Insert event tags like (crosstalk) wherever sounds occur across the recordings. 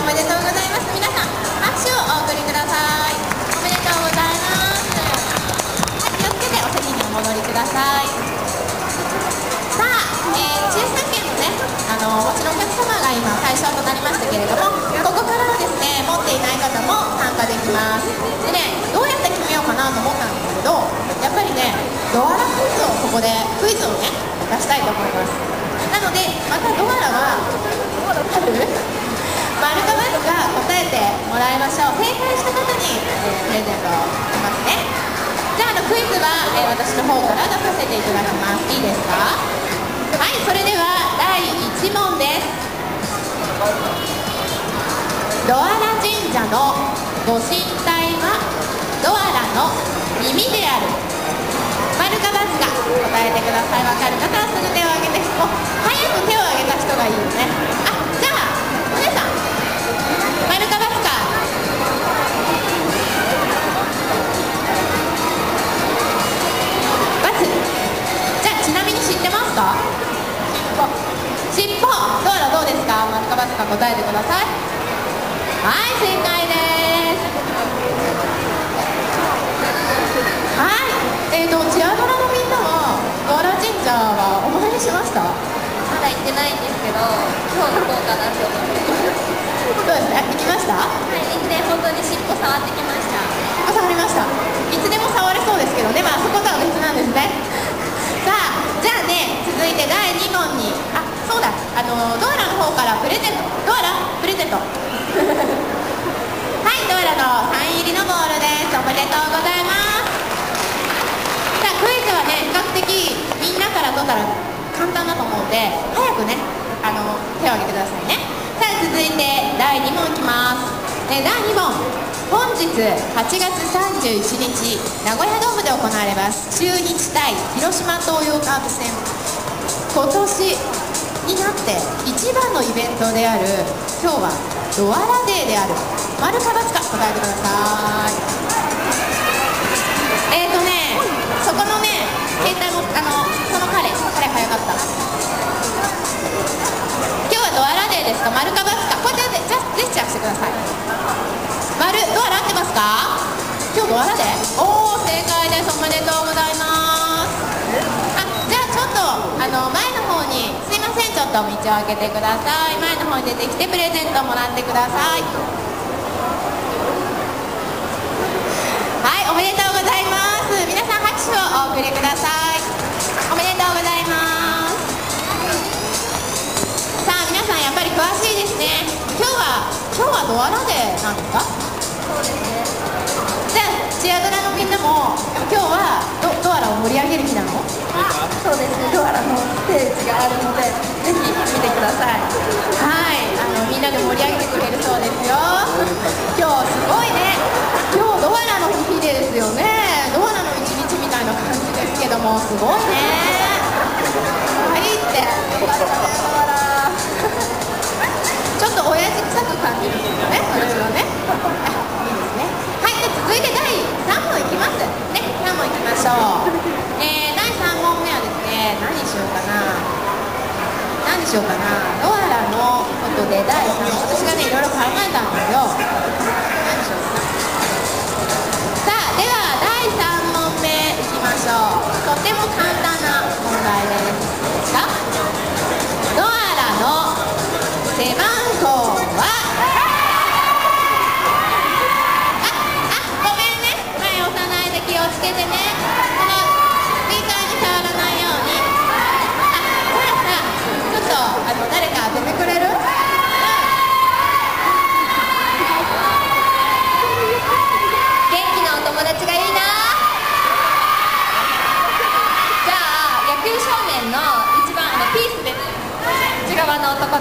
おめでとうござい。ます。皆さん拍手をお送りください。おめでとうござい。ますはい。気をつけてお席にお戻りください。さあ、えー、抽選券のねあのお持ちのお客様が今対象となりましたけれどもここからはですね持ってい。ない。方も参加できますでねどうやって決めようかなと思ったんですけどやっぱりねドアラクイズをここでクイズをね出したい。と思い。ますなのでまたドアラはあるか×か答えてもらいましょう。正解した方に、えー、プレゼントしますね。じゃああのクイズは、えー、私の方から出させていただきます。いいですか？はいそれでは第1問です。ドアラ神社のご神体はドアラの耳である。丸か×か答えてください。分かる方はすぐ手を挙げてもう早く手を挙げた人がいいよね。答えてください。はい正解です。はい。えーとチアドラのみんなはドアラ神社はお参りしました？まだ行ってないんですけど今日行こうかなって思ってそうですね。行きました？はい行って本当に尻尾触ってきました。尻尾触りました。いつでも触れそうですけどね。まあそことは別なんですね。(laughs) さあじゃあね続いて第2問に。あそうだ。あのドアラの方からプレゼントト (laughs) はいドアラのサイン入りのボールです。おめでとうございます。さあクイズはね比較的みんなから取ったら簡単だと思うんで早くねあの手を挙げてくださいね。さあ続いて第2問いきます、え第2問。本日8月31日名古屋ドームで行われます中日対広島東洋カープ戦。今年になって一番のイベントである今日はドアラデーである。丸か×か答えてください。えっ、ー、とねそこのね携帯もあのその彼彼早かった。今日はドアラデーですか？丸か×か。こうやってジャジェスチャーしてください。丸ドアラ合ってますか？今日ドアラデー？おお正解です。おめでとうございます。あじゃあちょっとあの前ちょっと道を開けてください。前の方に出てきてプレゼントもらってください。はいおめでとうございます。皆さん拍手をお送りください。おめでとうございます。さあ皆さんやっぱり詳しいですね。今日は今日はドアラデーなんですか？そうですね。じゃあチアドラのみんなも今日はドドアラを盛り上げる日なの？そうですね。ドアラのステージがあるのでよ。今日すごいね。今日ドアラの日でですよね。ドアラの一日みたいな感じですけどもすごいね。はいって。私がねいろいろ考えたんですよ。何しようかさあでは第3問目いきましょう。とても簡単な問題です。か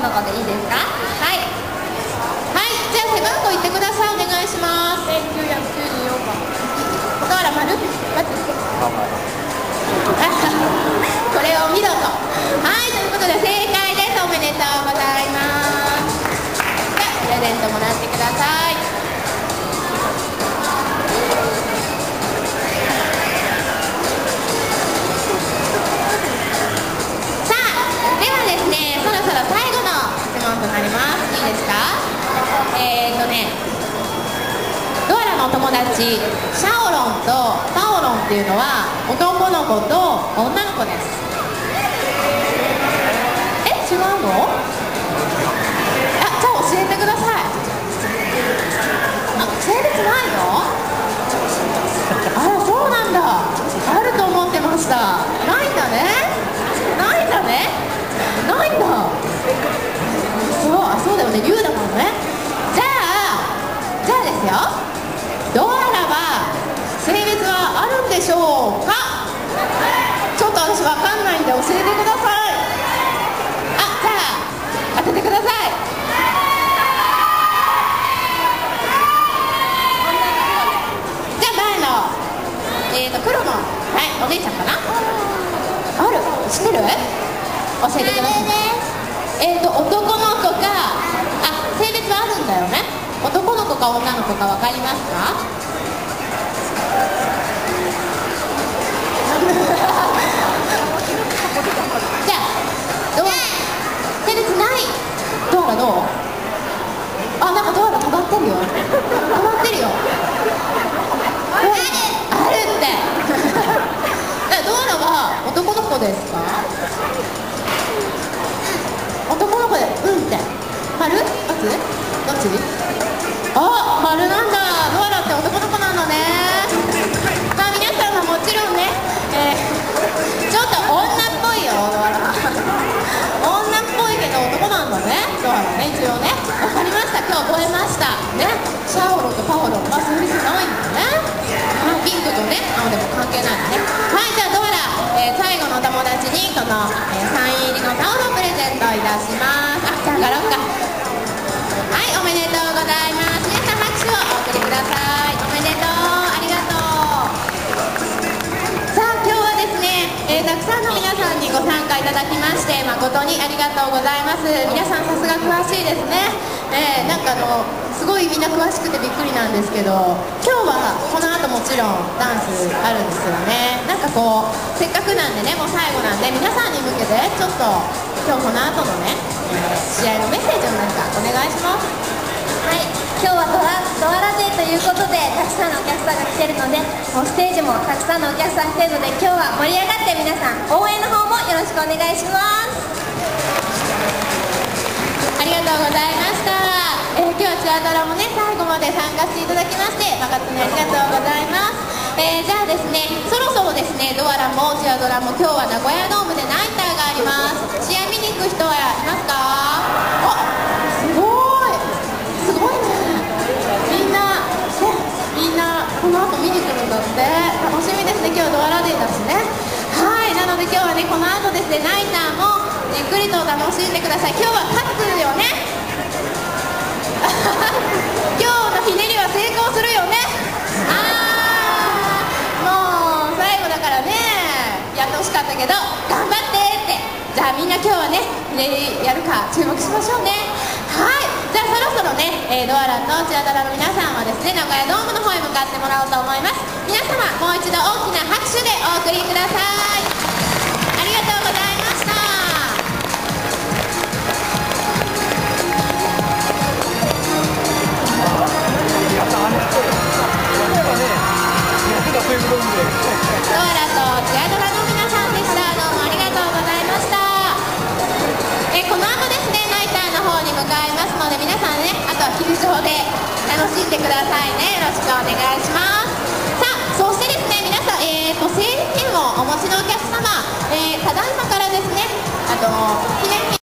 のでいいですか？はい。はい。じゃあ背番号言ってください。お願いします。1994番。だから丸こ達シャオロンとパオロンっていうのは男の子と女の子です。え違うの？あじゃあ教えてください。あ性別ないの？あらそうなんだ。あると思ってました。ないんだね。ないんだね。ないんだ。そうあそうだよね。竜だもんね。じゃあじゃあですよドアラは性別はあるんでしょうかちょっと私わかんないんで教えてください。あじゃあ当ててくださいじゃあ前のえーと黒のはい。お姉ちゃんかな。ある知ってる教えてくださいえーと男の子かあ性別はあるんだよね。男の子か女の子か分かりますかじゃあどう性別ないドアラどうあなんかドアラ尖ってるよ尖ってるよあるあるってえドアラは男の子ですか？男の子でうんって。丸×どっちあ丸なんだにこの、えーサイン入りのタオルをプレゼントいたしますあじゃあガラッかはいおめでとうございます皆さん拍手をお送りくださいおめでとうありがとうさあ今日はですね、えーたくさんの皆さんにご参加いただきまして誠にありがとうございます。皆さんさすが詳しいですね、えーなんかあのすごいみんな詳しくてびっくりなんですけど今日はこの後もちろんダンスあるんですよね。なんかこうせっかくなんでねもう最後なんで皆さんに向けてちょっと今日この後のね、え試合のメッセージを何かお願いします。はい、今日はドラドアラデーということでたくさんのお客さんが来てるのでもうステージもたくさんのお客さん来てるので今日は盛り上がって皆さん応援の方もよろしくお願いします。りがとうございました、えー今日はチアドラもね最後まで参加していただきまして誠にありがとうございます、えーじゃあですねそろそろですねドアラもチアドラも今日は名古屋ドームでナイターがあります。試合見に行く人はいますか？あすごい。すごいね。みんなねみんなこの後見に来るんだって。楽しみですね今日ドアラデーだしね。はいなので今日はねこの後ですねナイターもじっくりと楽しんでください。今日は勝つよね。(laughs) 今日のひねりは成功するよね。あー。もう最後だからね。やってほしかったけど頑張ってって。じゃあみんな今日はねひねりやるか注目しましょうね。はい。じゃあそろそろね、えードアランとチアドラの皆さんはですね名古屋ドームの方へ向かってもらおうと思います。皆様もう一度大きな拍手でお送りください。じてくださいね。よろしくお願いします。さあそしてですね皆さん、えー、と整理券をお持ちのお客様、えーただいまからですねあと